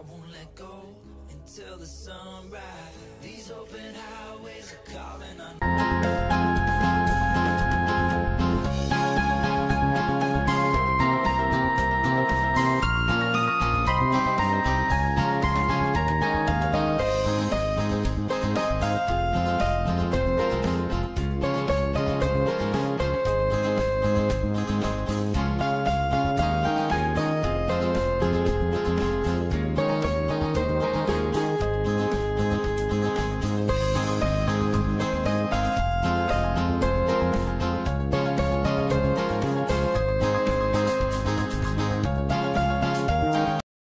I won't let go until the sunrise. These open highways are calling.